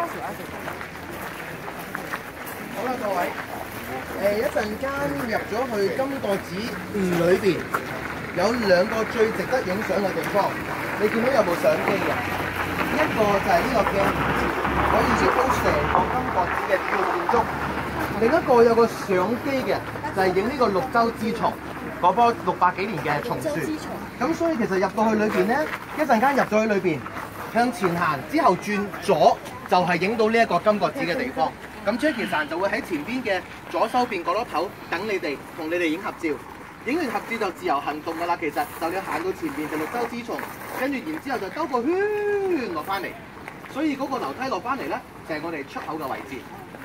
好啦，各位，誒一陣間入咗去金閣寺裏邊，有兩個最值得影相嘅地方。你見到有部相機嘅，一個就係呢個鏡，可以食到成個金閣寺嘅建築；另一個有個相機嘅，就係影呢個綠洲之松嗰棵六百幾年嘅松樹。咁所以其實入到去裏邊咧，一陣間入咗去裏邊，向前行之後轉左。就係影到呢一個金閣寺嘅地方。咁 Jackie 神就會喺前邊嘅左手邊角落頭等你哋，同你哋影合照。影完合照就自由行動㗎啦。其實就你行到前邊就綠洲之松，跟住然之後就兜個圈落翻嚟。所以嗰個樓梯落翻嚟咧，就係、我哋出口嘅位置。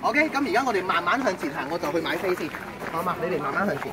OK，咁而家我哋慢慢向前行，我就去買飛先，好嘛？你哋慢慢向前。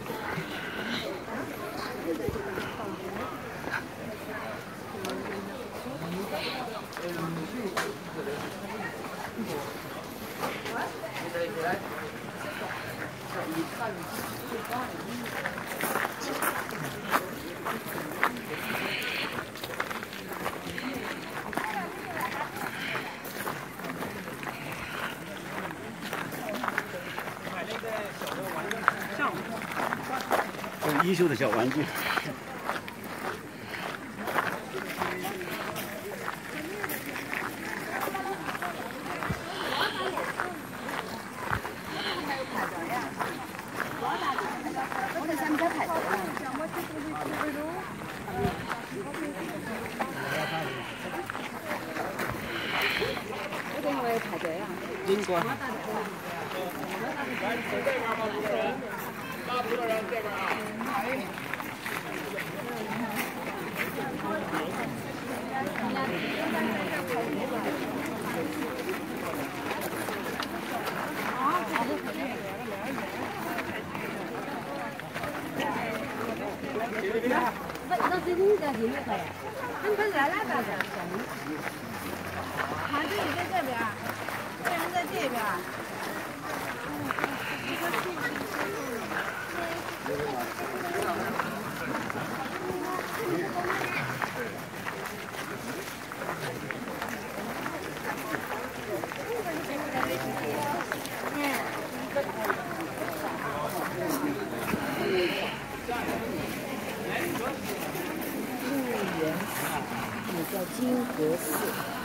一袖的小玩具。我哋使唔使排隊啊？我哋係咪要排隊啊？應該。那那是你的是那个呀？你可是在金阁寺。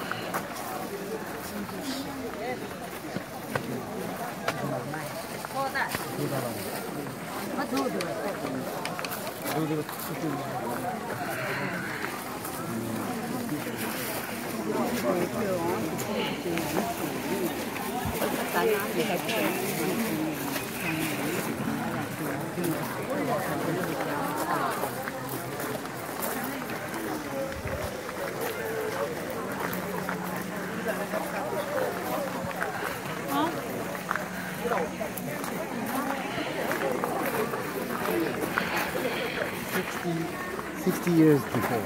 Sixty years before,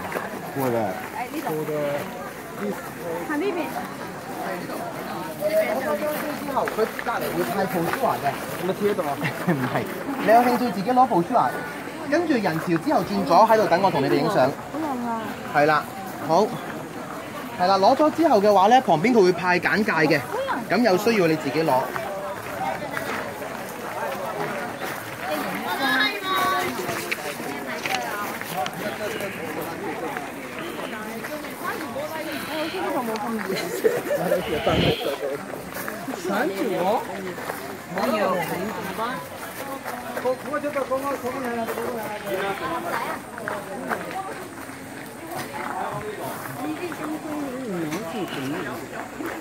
for that. 哎，呢度 For the this 喺呢邊。我收咗飛之後，佢隔離會派 brochure 嘅，有冇貼到啊？唔係，你有興趣自己攞 brochure，跟住人潮之後轉左喺度等我同你哋影相。好靚啊！係啦，好，係啦，攞咗之後嘅話咧，旁邊佢會派簡介嘅，咁有需要你自己攞。けれ。ここちょっとここここここ。